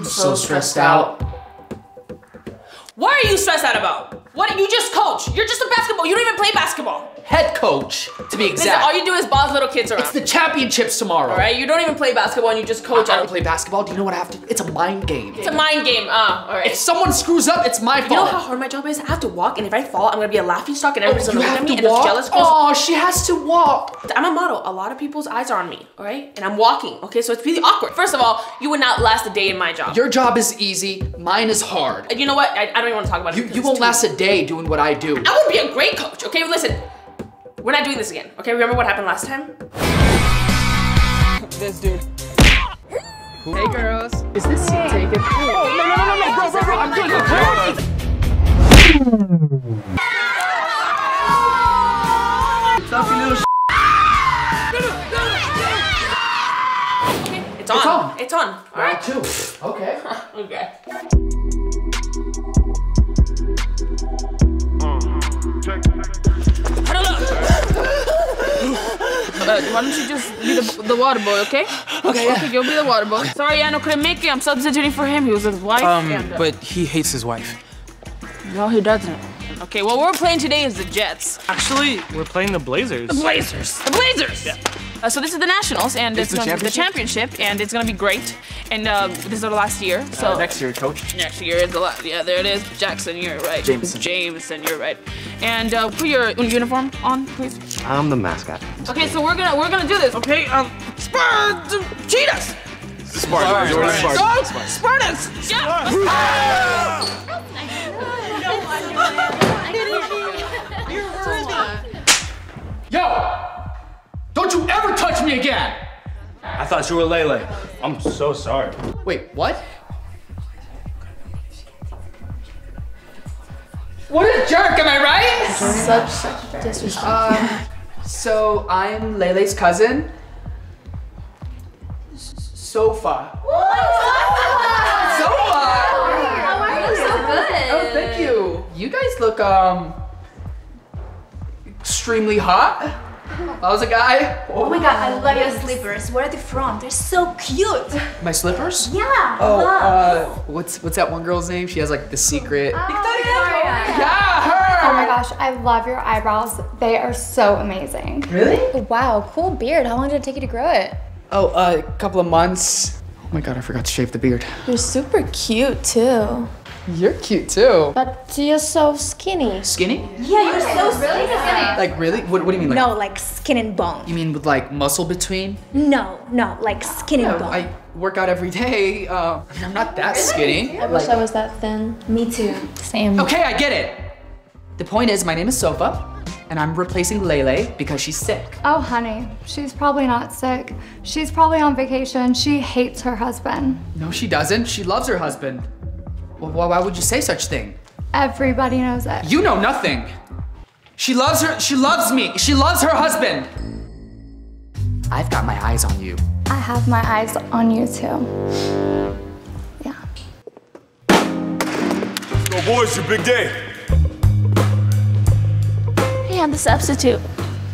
I'm so stressed out. What are you stressed out about? What you just coach? You're just a basketball. You don't even play basketball. Head coach, to be exact. Listen, all you do is boss little kids around. it's the championships tomorrow. all right? You don't even play basketball and you just coach. I don't play basketball. Do you know what I have to? It's a mind game. It's a mind game. Uh, all right. If someone screws up, it's my fault. you know how hard my job is? I have to walk, and if I fall, I'm gonna be a laughing stock, and everybody's you gonna look at me and it's jealous. 'cause Oh, she has to walk. I'm a model. A lot of people's eyes are on me, all right? And I'm walking, okay? So it's really awkward. First of all, you would not last a day in my job. Your job is easy. Mine is hard. and you know what? I, I don't even want to talk about it. You, because you won't last a day doing what I do. I would be a great coach, okay? Listen, we're not doing this again, okay? Remember what happened last time? This dude. Hey girls. Is this taken? Oh, no, no, no, no, bro, bro, bro, I'm doing it. Stuffy little sh- It's on. on. It's on. All right. Two. Okay. Okay. Uh, why don't you just be the, the water boy, okay? Okay, yeah. Okay, you'll be the water boy. Sorry, Anwar couldn't make it. I'm substituting for him. He was his wife. Um, and, uh, but he hates his wife. no, he doesn't. Okay, what we're playing today is the Jets. Actually, we're playing the Blazers. The Blazers. The Blazers. Yeah. Uh, so this is the Nationals, and it's, the gonna be the championship, and it's gonna be great. And uh, this is our last year, so Next year, coach. next year is the last. Yeah, there it is. Jackson, you're right. Jameson. Jameson, you're right. And uh, put your uniform on, please. I'm the mascot. Okay, so we're gonna we're gonna do this. Okay, um, Spartans, Cheetahs. Spartans. Go, Spartans. Yeah. Yo! Don't you ever touch me again! I thought you were Lele. I'm so sorry. Wait, what? What a jerk, am I right? Such disrespect. So I'm Lele's cousin. S- Sofa. Sofa! How are you? So good. Oh, thank you. You guys look um extremely hot. How's a guy? Oh my god, I love your slippers. Where are they from? They're so cute. My slippers? Yeah. Oh, uh, what's what's that one girl's name? She has like the secret. Victoria. Yeah, her. Oh my gosh, I love your eyebrows. They are so amazing. Really? Wow, cool beard. How long did it take you to grow it? Oh, uh, a couple of months. Oh my god, I forgot to shave the beard. You're super cute too. You're cute too. But you're so skinny. Skinny? Yeah, you're so really skinny. Like really? What, what do you mean? Like, No, like skin and bone. You mean with like muscle between? No, no, like skin and bone. I work out every day. Uh, I mean, I'm not that skinny. I wish I was that thin. Me too. Same. Okay, I get it. The point is, my name is Sofa, and I'm replacing Lele because she's sick. Oh, honey, she's probably not sick. She's probably on vacation. She hates her husband. No, she doesn't. She loves her husband. Well, why why would you say such thing? Everybody knows it. You know nothing. She loves her. She loves me. She loves her husband. I've got my eyes on you. I have my eyes on you too. Yeah. Go boys, your big day. Hey, I'm the substitute.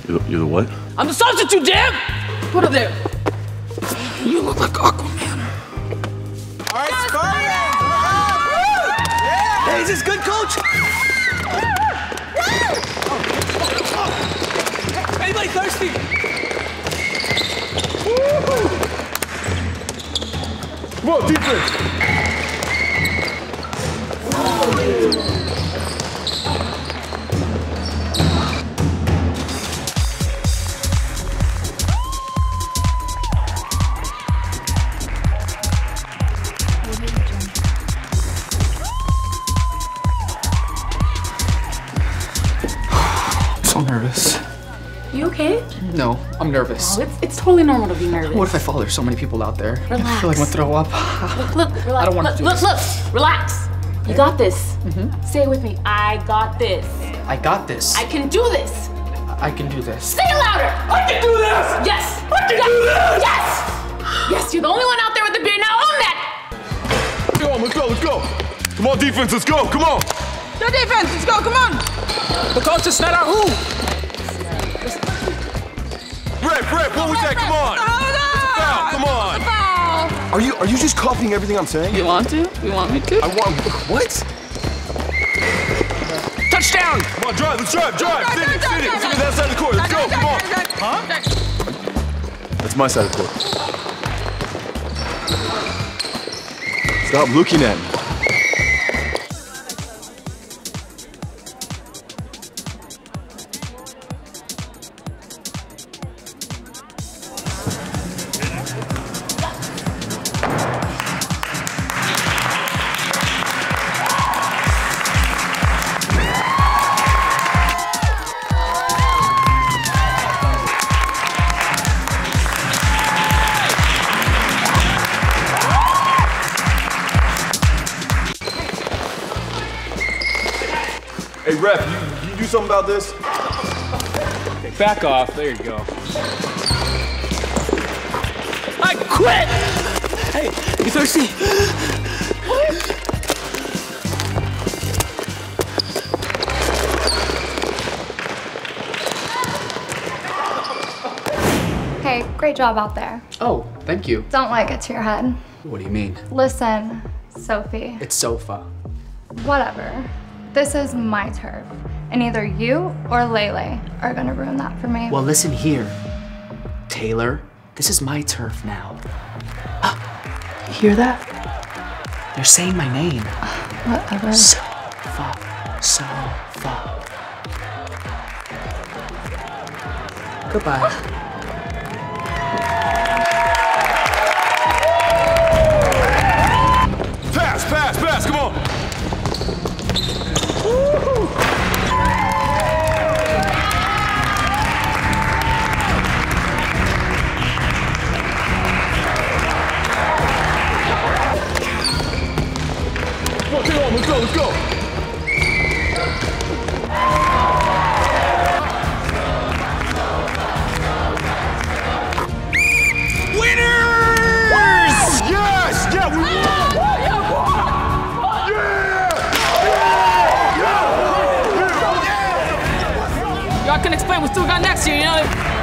You're, you're the what? I'm the substitute, damn. Put it there. You look like Aquaman. All right, Spartans. Is this good, coach? Anybody thirsty? On, defense. You okay? No, I'm nervous. It's, it's totally normal to be nervous. What if I fall? There's so many people out there. Relax. I feel like I'm gonna throw up. Look, look, relax. I don't wanna do look, this. look, look, relax. You got this. Mm -hmm. Say it with me. I got this. I got this. I can do this. I can do this. Say it louder. I can do this. Yes. I can do this. Yes. Yes, you're the only one out there with the beard. Now own that. Come on, let's go, let's go. Come on, defense, let's go. Come on. Your defense. Let's go. Come on. The coach is not out who? Brett, Brett, what was that? Come on. Foul, come on. Foul. Are you are you just copying everything I'm saying? You want to? You want me to? I want what? Touchdown! Come on, drive. Let's drive. Drive. Send it. Send it. Send it that side of the court. Let's go. Come on. Huh? That's my side of the court. Stop looking at me. Ref, you, you do something about this? Okay, back off. There you go. I quit! Hey, you thirsty? Okay, great job out there. Oh, thank you. Don't let it get to your head. What do you mean? Listen, Sophie, It's sofa. whatever. This is my turf. And either you or Lele are gonna ruin that for me. Well, listen here, Taylor. This is my turf now. Ah, you hear that? They're saying my name. Whatever. So fuck. Sofa. Sofa. Goodbye. can explain what still got next year, you know?